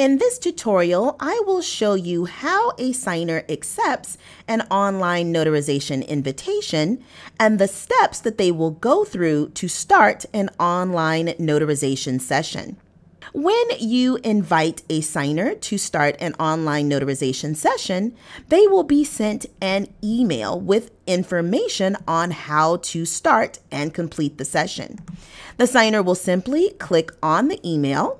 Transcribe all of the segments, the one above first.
In this tutorial, I will show you how a signer accepts an online notarization invitation and the steps that they will go through to start an online notarization session. When you invite a signer to start an online notarization session, they will be sent an email with information on how to start and complete the session. The signer will simply click on the email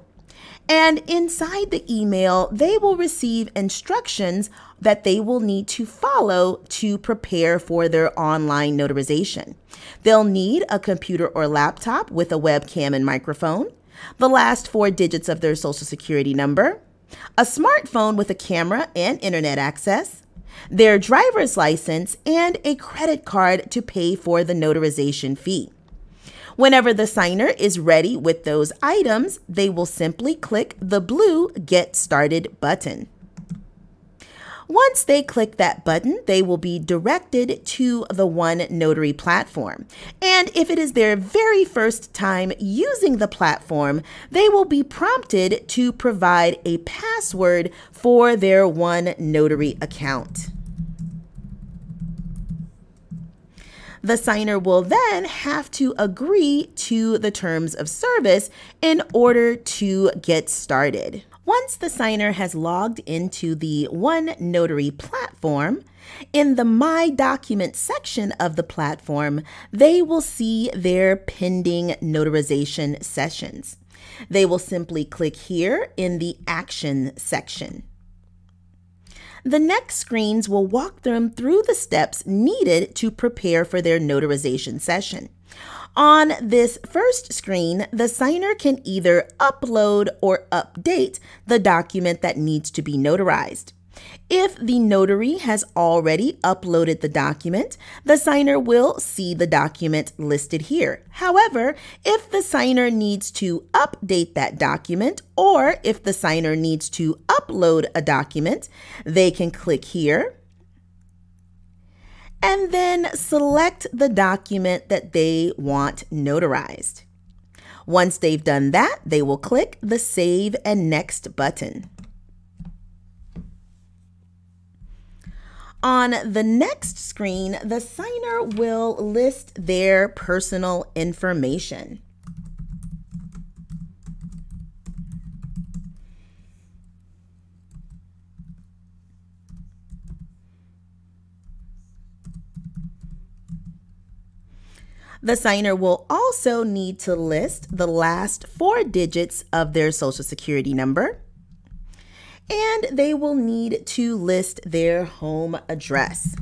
and inside the email, they will receive instructions that they will need to follow to prepare for their online notarization. They'll need a computer or laptop with a webcam and microphone, the last four digits of their social security number, a smartphone with a camera and internet access, their driver's license, and a credit card to pay for the notarization fee. Whenever the signer is ready with those items, they will simply click the blue Get Started button. Once they click that button, they will be directed to the OneNotary platform. And if it is their very first time using the platform, they will be prompted to provide a password for their OneNotary account. The signer will then have to agree to the terms of service in order to get started. Once the signer has logged into the OneNotary platform, in the My Documents section of the platform, they will see their pending notarization sessions. They will simply click here in the Action section. The next screens will walk them through the steps needed to prepare for their notarization session. On this first screen, the signer can either upload or update the document that needs to be notarized. If the notary has already uploaded the document, the signer will see the document listed here. However, if the signer needs to update that document or if the signer needs to upload a document, they can click here and then select the document that they want notarized. Once they've done that, they will click the Save and Next button. On the next screen, the signer will list their personal information. The signer will also need to list the last four digits of their social security number and they will need to list their home address.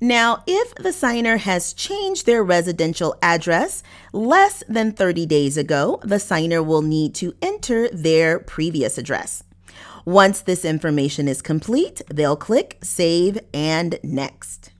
Now, if the signer has changed their residential address less than 30 days ago, the signer will need to enter their previous address. Once this information is complete, they'll click Save and Next.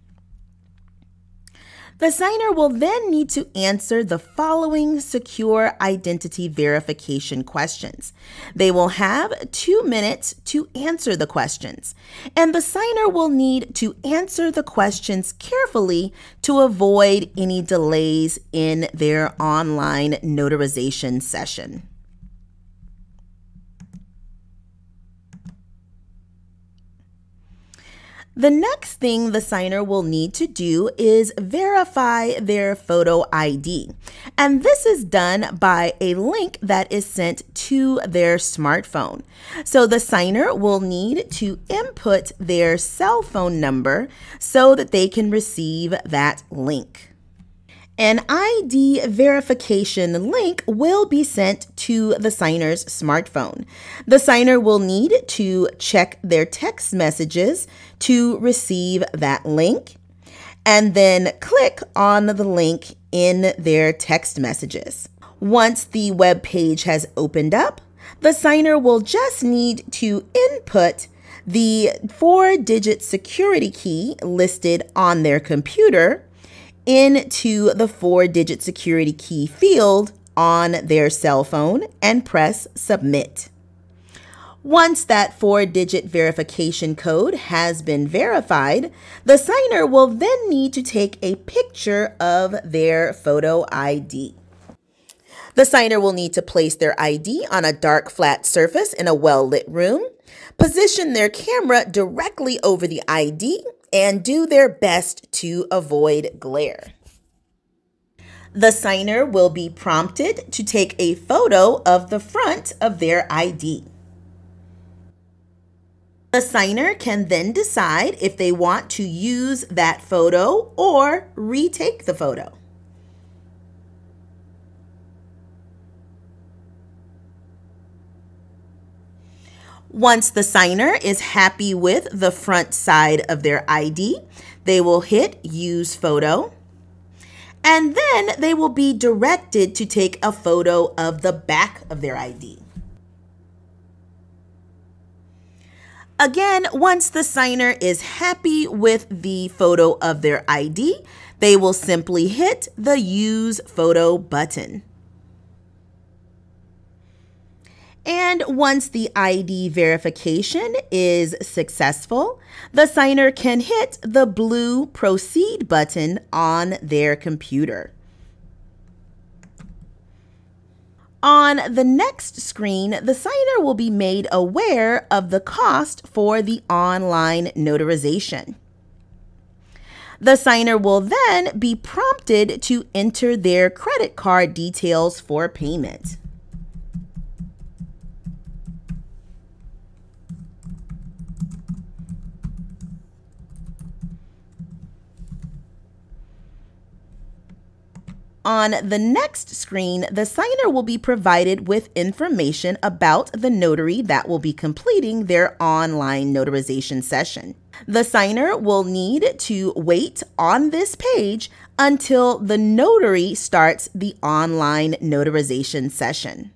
The signer will then need to answer the following secure identity verification questions. They will have two minutes to answer the questions, and the signer will need to answer the questions carefully to avoid any delays in their online notarization session. The next thing the signer will need to do is verify their photo ID. And this is done by a link that is sent to their smartphone. So the signer will need to input their cell phone number so that they can receive that link. An ID verification link will be sent to the signer's smartphone. The signer will need to check their text messages to receive that link and then click on the link in their text messages. Once the web page has opened up, the signer will just need to input the four digit security key listed on their computer into the four digit security key field on their cell phone and press submit. Once that four digit verification code has been verified, the signer will then need to take a picture of their photo ID. The signer will need to place their ID on a dark flat surface in a well lit room, position their camera directly over the ID, and do their best to avoid glare. The signer will be prompted to take a photo of the front of their ID. The signer can then decide if they want to use that photo or retake the photo. Once the signer is happy with the front side of their ID, they will hit Use Photo. And then they will be directed to take a photo of the back of their ID. Again, once the signer is happy with the photo of their ID, they will simply hit the Use Photo button. And once the ID verification is successful, the signer can hit the blue Proceed button on their computer. On the next screen, the signer will be made aware of the cost for the online notarization. The signer will then be prompted to enter their credit card details for payment. On the next screen, the signer will be provided with information about the notary that will be completing their online notarization session. The signer will need to wait on this page until the notary starts the online notarization session.